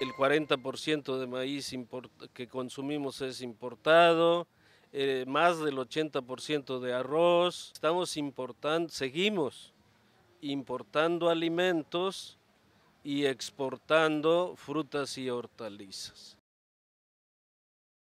El 40% de maíz que consumimos es importado, eh, más del 80% de arroz. Estamos importando, seguimos importando alimentos y exportando frutas y hortalizas.